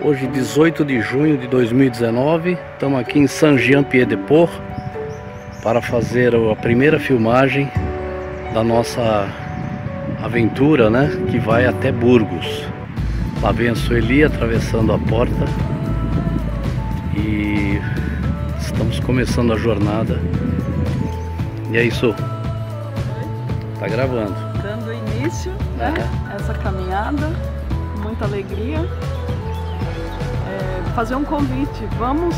Hoje 18 de junho de 2019, estamos aqui em Saint-Jean-Pied-de-Port para fazer a primeira filmagem da nossa aventura, né, que vai até Burgos. Lá vem a Sueli atravessando a porta e estamos começando a jornada. E é isso. Tá gravando. Dando início, né, Uhum. essa caminhada, muita alegria. É, fazer um convite, vamos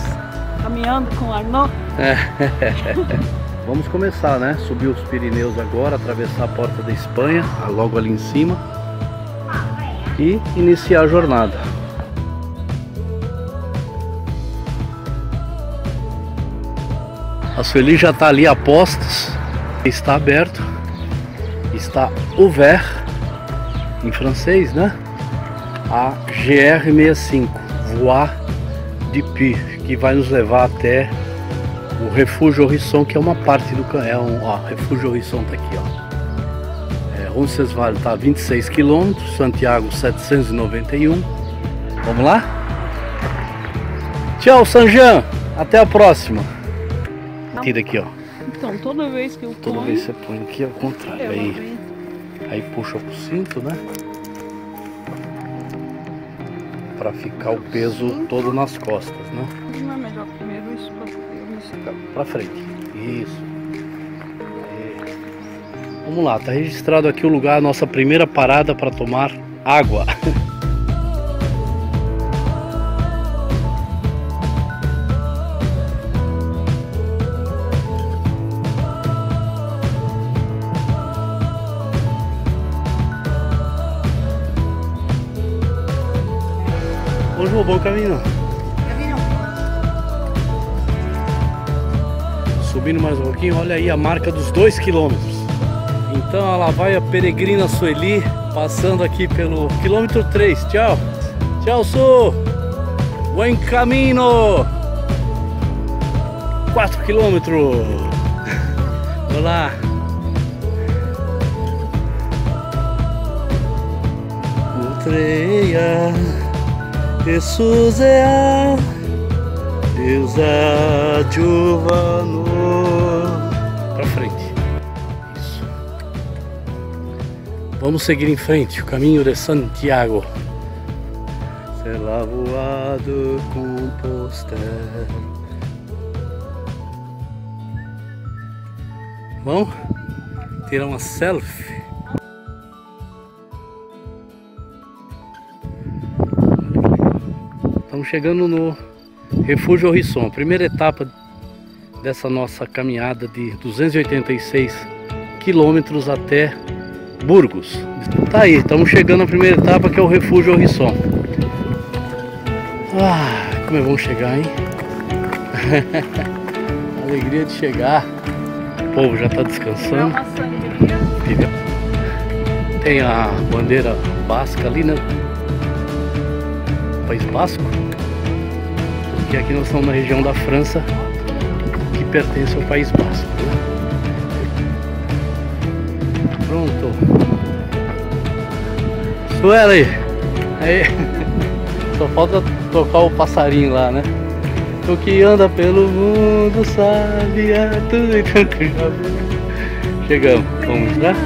caminhando com Arnaud? Vamos começar, né? Subir os Pirineus agora, atravessar a porta da Espanha, logo ali em cima, e iniciar a jornada. A Sueli já está ali a postos, está aberto, está ouvert, em francês, né? A GR65, Voie de Pi, que vai nos levar até o Refúgio Horizon, que é uma parte do é um, ó, Refúgio Horizon tá aqui, ó. É, Roncesvalles tá a 26 km, Santiago 791. Vamos lá? Tchau, Sanjan. Até a próxima. Tira aqui, ó. Então, toda vez que eu Toda ponho, vez você põe aqui ao contrário. ela Aí, aí puxa o cinto, né? Pra ficar o peso todo nas costas, né? Não é melhor primeiro isso para frente. Isso. É. Vamos lá, tá registrado aqui o lugar, a nossa primeira parada para tomar água. Hoje um bom caminho. Subindo mais um pouquinho, olha aí a marca dos 2 quilômetros. Então a peregrina Sueli passando aqui pelo quilômetro 3. Tchau. Tchau, Su. Buen caminho. 4 quilômetros. Olá. Utreia. Jesus é Deus adjuvano. Pra frente. Isso. Vamos seguir em frente. O caminho de Santiago. Ser lavoado Compostela. Vamos tirar uma selfie. Chegando no Refúgio a primeira etapa dessa nossa caminhada de 286 quilômetros até Burgos. Tá aí, estamos chegando na primeira etapa que é o Refúgio Horizon. Ah, como é bom chegar, hein? Alegria de chegar. O povo já está descansando. Tem a bandeira basca ali, né? País Basco. Porque aqui nós estamos na região da França, que pertence ao País Basco. Né? Pronto. Sueli! Aí. Só falta tocar o passarinho lá, né? O que anda pelo mundo sabe é tudo e tanto já. Chegamos, vamos lá?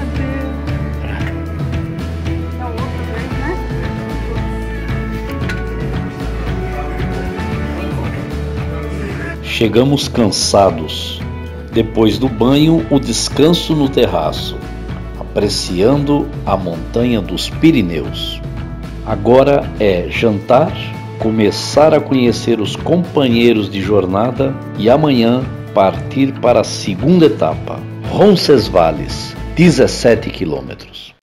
Chegamos cansados. Depois do banho, o descanso no terraço, apreciando a montanha dos Pirineus. Agora é jantar, começar a conhecer os companheiros de jornada e amanhã partir para a segunda etapa, Roncesvalles, 17 quilômetros.